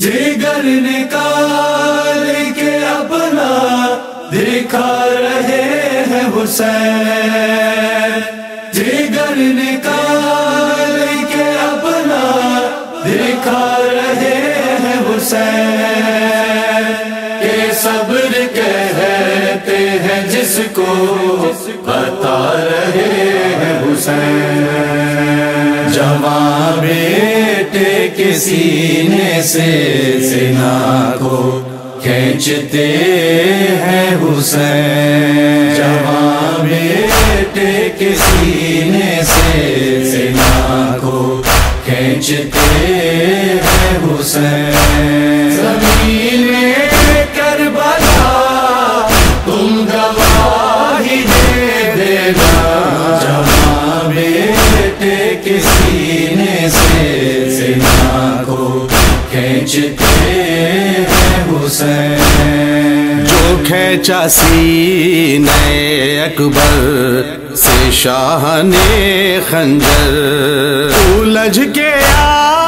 जिगर निकाल के अपना दिखा रहे हैं हुसैन। जिगर निकाल के अपना दिखा रहे हैं हुसैन। के सब्र कहते हैं जिसको बता रहे हैं हुसैन। के सीने से सिना को खींचते हैं हुसैन। जवां बेटे के सीने से सिना को खींचते हैं हुसैन। खींचते हैं हुसैन। जो खेचा सीने अकबर से शाह ने खंजर। उलझ के आ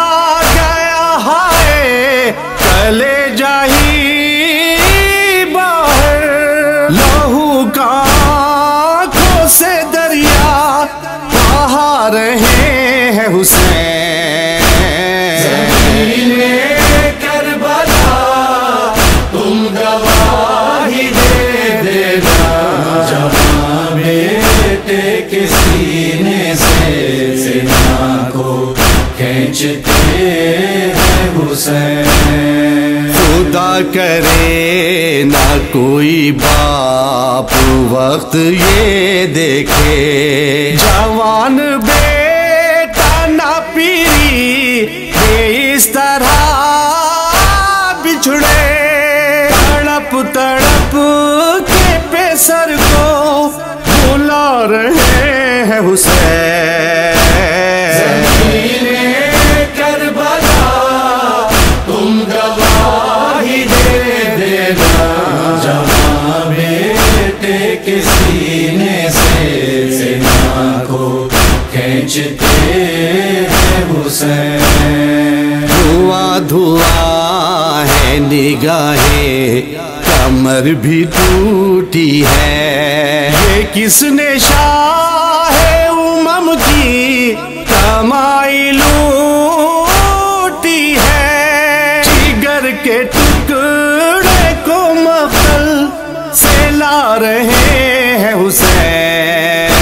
खुदा करे ना कोई बाप, वक्त ये देखे। जवान बेटा ना पीरी, ये इस तरह बिछड़े। तड़प तड़प के पेसर को बुला रहे हैं हुसैन। बेटे के सीने से को खींचते हुसैन। धुआँ धुआँ है, निगाहें, कमर भी टूटी है। ये किसने शाह है उमम की? कमाई लूटी रहे हैं हुसैन।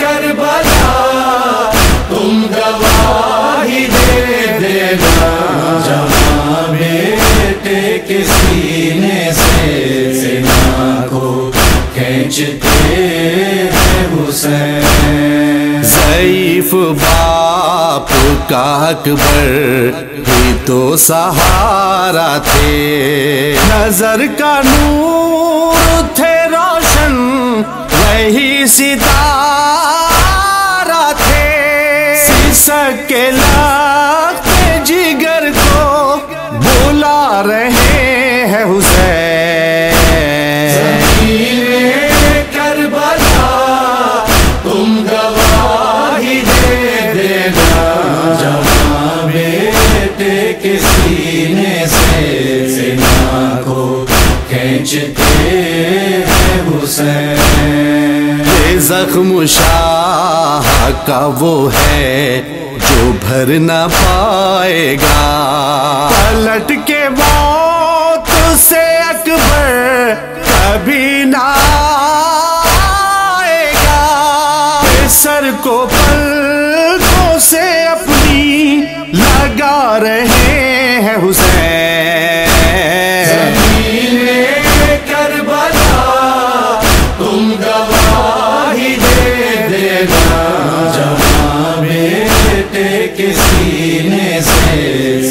करबला तुम गवाही दे देना। जवां बेटे के सीने से सिना को खींचते हैं हुसैन। बाप का अकबर ही तो सहारा थे। नज़र का नूर थे रोशन वही सितारा थे। सिसक के लगते जिगर को बुला रहे हैं हुसैन। तुम देना। जवां बेटे के हुसैन। जख्म शाह का वो है जो भर न पाएगा। पलट के से अकबर कभी सीने से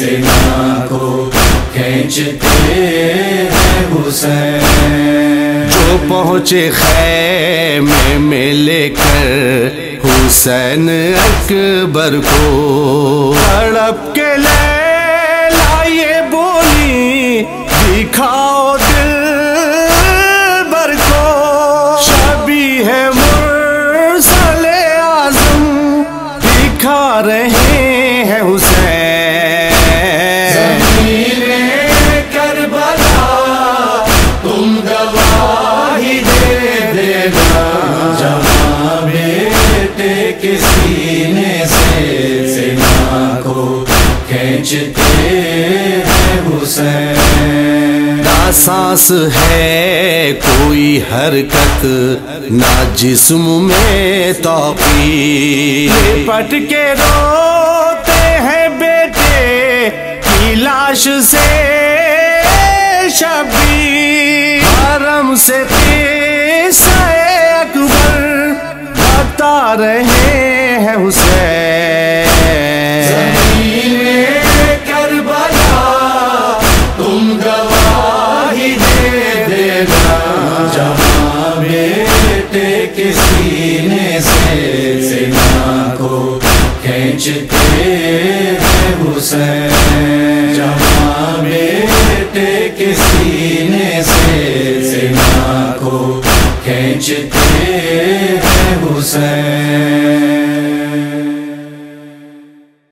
सिना को खींचते हैं हुसैन। जो पहुँचे खैमे में लेकर हुसैन अकबर को। हड़प के ले हैं हुसैन। ना सांस है कोई हरकत ना जिस्म में तौकी पट के रोते हैं बेटे की लाश से शबी हरम से किस्सा के सीने से सीना को खींचते हैं हुसैन।